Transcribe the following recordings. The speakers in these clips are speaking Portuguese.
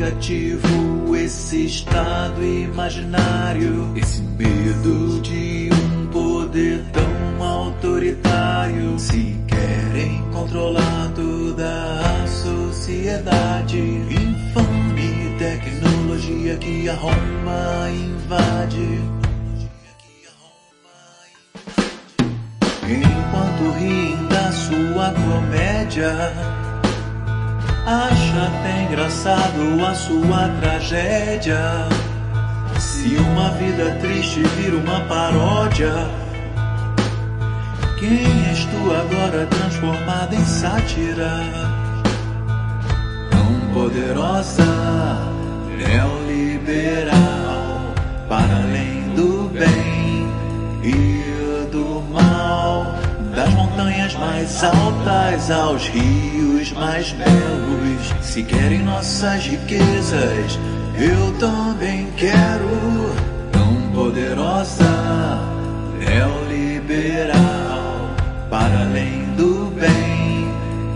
negativo esse estado imaginário, esse medo de um poder tão autoritário. Se querem controlar toda a sociedade, infame tecnologia que a Roma invade. Enquanto riem da sua comédia, acha engraçado a sua tragédia. Se uma vida triste vira uma paródia, quem és tu agora transformada em sátira? Tão poderosa, neoliberal, para além do bem mais altas aos rios mais belos. Se querem nossas riquezas, eu também quero. Tão poderosa, neoliberal, para além do bem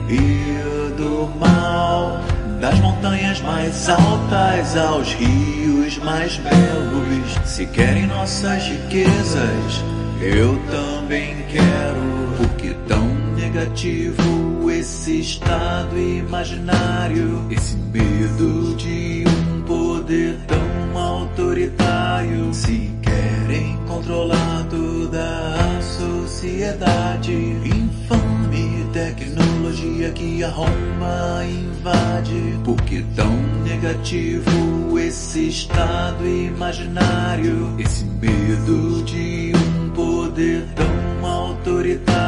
e do mal. Das montanhas mais altas aos rios mais belos. Se querem nossas riquezas, eu também quero. Porque tão negativo esse estado imaginário, esse medo de um poder tão autoritário. Se querem controlar toda a sociedade, infame tecnologia que a Roma invade. Porque tão negativo esse estado imaginário, esse medo de um poder tão autoritário.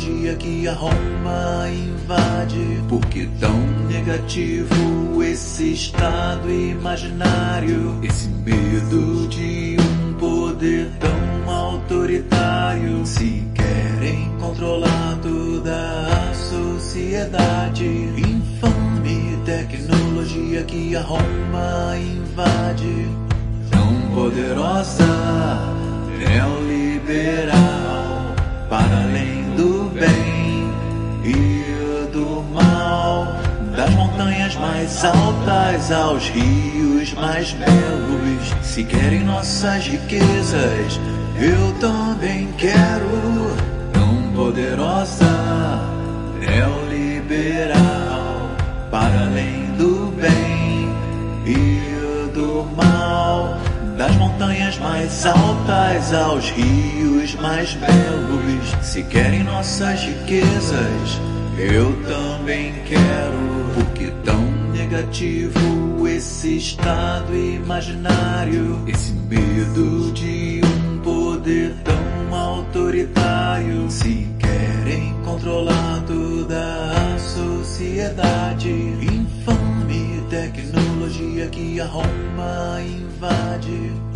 Tecnologia que a Roma invade. Porque tão negativo esse estado imaginário, esse medo de um poder tão autoritário. Se querem controlar toda a sociedade, infame tecnologia que a Roma invade. Tão poderosa, neoliberal, para além do bem e do mal. Das montanhas mais altas aos rios mais belos. Se querem nossas riquezas, eu também quero. Tão poderosa, neoliberal, mais altas aos rios mais belos. Se querem nossas riquezas, eu também quero. Porque tão negativo esse estado imaginário, esse medo de um poder tão autoritário. Se querem controlar toda a sociedade, infame tecnologia que a Roma invade.